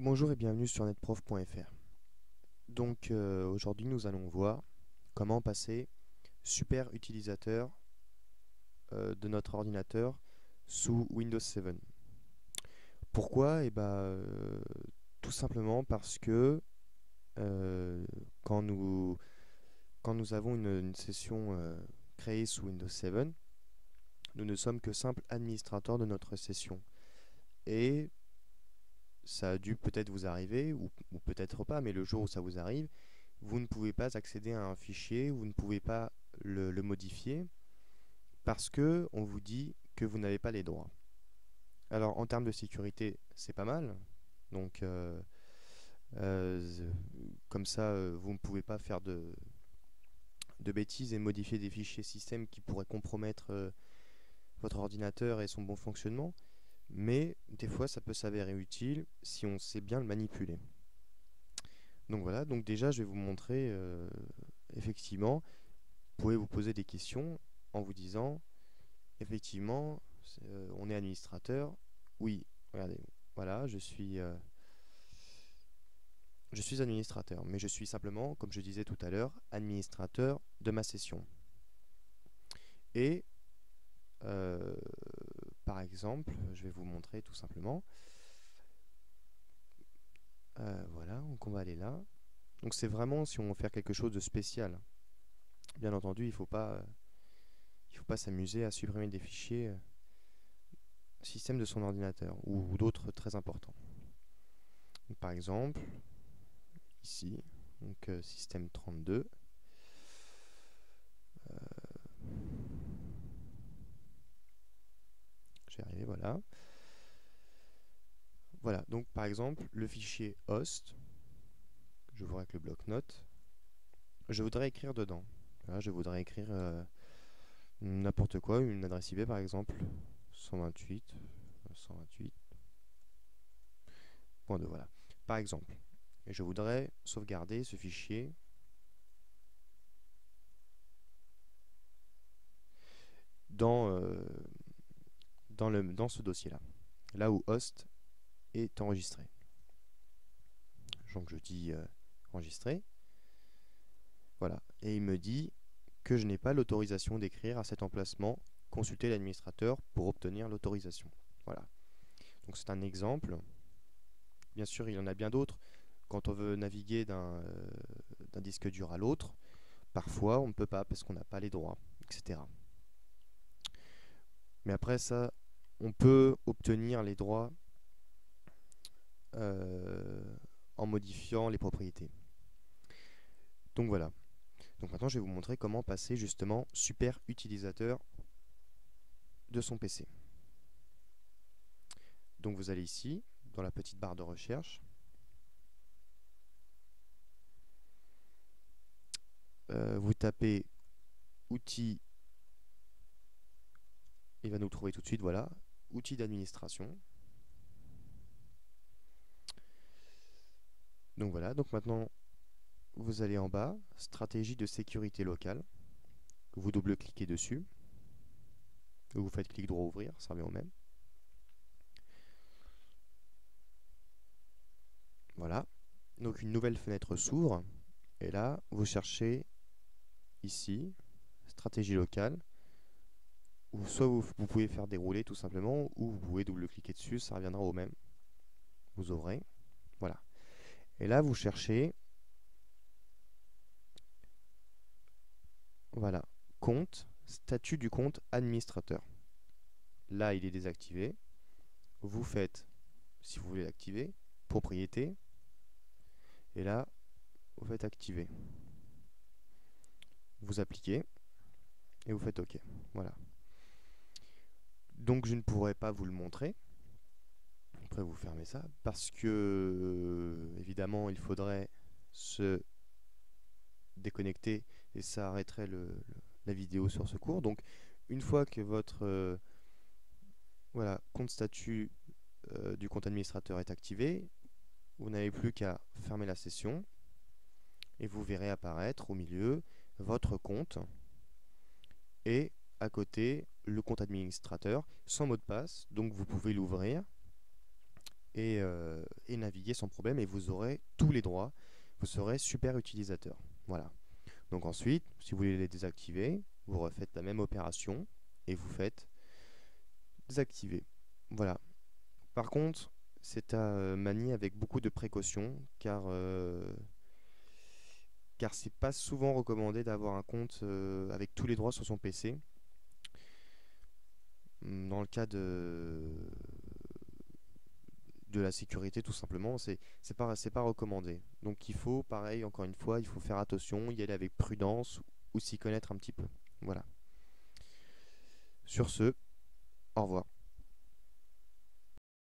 Bonjour et bienvenue sur netprof.fr. Donc euh, aujourd'hui nous allons voir comment passer super utilisateur euh, de notre ordinateur sous Windows 7. Pourquoi? Eh ben, tout simplement parce que euh, quand, nous, avons une, session créée sous Windows 7, nous ne sommes que simples administrateurs de notre session. Et ça a dû peut-être vous arriver, ou, peut-être pas, mais le jour où ça vous arrive, vous ne pouvez pas accéder à un fichier, vous ne pouvez pas le, modifier, parce que on vous dit que vous n'avez pas les droits. Alors en termes de sécurité, c'est pas mal. Donc euh, euh, comme ça, euh, vous ne pouvez pas faire de, de bêtises et modifier des fichiers système qui pourraient compromettre votre ordinateur et son bon fonctionnement mais des fois ça peut s'avérer utile si on sait bien le manipuler. Donc voilà, donc déjà je vais vous montrer euh, effectivement, vous pouvez vous poser des questions en vous disant effectivement euh, on est administrateur, oui, regardez, voilà, je suis euh, je suis administrateur, mais je suis simplement, comme je disais tout à l'heure, administrateur de ma session. Et exemple, je vais vous montrer tout simplement. Euh, voilà, donc on va aller là. Donc c'est vraiment si on veut faire quelque chose de spécial. Bien entendu, il ne faut pas, s'amuser à supprimer des fichiers euh, système de son ordinateur ou, d'autres très importants. par exemple, ici, donc euh, système 32. arriver, voilà. Donc par exemple, le fichier host, je vois avec le bloc-notes, je voudrais écrire dedans. je voudrais écrire euh, n'importe quoi, une adresse IP par exemple, 128, 128, point voilà. Par exemple, et je voudrais sauvegarder ce fichier dans, euh, dans, ce dossier-là, là où host est enregistré. Donc je dis euh, enregistrer. Voilà. Et il me dit que je n'ai pas l'autorisation d'écrire à cet emplacement. Consulter l'administrateur pour obtenir l'autorisation. Voilà. Donc c'est un exemple. Bien sûr, il y en a bien d'autres. Quand on veut naviguer d'un euh, disque dur à l'autre, parfois on ne peut pas parce qu'on n'a pas les droits, etc. Mais après ça, on peut obtenir les droits euh, en modifiant les propriétés. Donc voilà. Donc maintenant, je vais vous montrer comment passer justement super utilisateur de son PC. Donc vous allez ici, dans la petite barre de recherche. Euh, vous tapez outils. Il va nous trouver tout de suite, voilà outils d'administration. Donc voilà, donc maintenant vous allez en bas, stratégie de sécurité locale. Vous double-cliquez dessus. Vous faites clic droit ouvrir, ça revient au même. Voilà. Donc une nouvelle fenêtre s'ouvre. Et là, vous cherchez ici, stratégie locale ou soit vous, pouvez faire dérouler tout simplement, ou vous pouvez double-cliquer dessus, ça reviendra au même. Vous ouvrez, voilà. Et là, vous cherchez, voilà, compte, statut du compte administrateur. Là, il est désactivé. Vous faites, si vous voulez l'activer, propriété. Et là, vous faites activer. Vous appliquez et vous faites OK. Voilà. Donc je ne pourrais pas vous le montrer. Après vous fermez ça parce que euh, évidemment il faudrait se déconnecter et ça arrêterait la vidéo sur ce cours. Donc une fois que votre euh, voilà, compte statut euh, du compte administrateur est activé, vous n'avez plus qu'à fermer la session et vous verrez apparaître au milieu votre compte et à côté le compte administrateur sans mot de passe. Donc vous pouvez l'ouvrir et, euh, et naviguer sans problème et vous aurez tous les droits. Vous serez super utilisateur. Voilà. Donc ensuite, si vous voulez les désactiver, vous refaites la même opération et vous faites désactiver. Voilà. Par contre, c'est à euh, manier avec beaucoup de précaution car euh, car c'est pas souvent recommandé d'avoir un compte avec tous les droits sur son PC. Dans le cas de de la sécurité tout simplement, c'est c'est pas c'est pas recommandé. Donc il faut pareil encore une fois, il faut faire attention, y aller avec prudence ou s'y connaître un petit peu. Voilà. Sur ce, au revoir.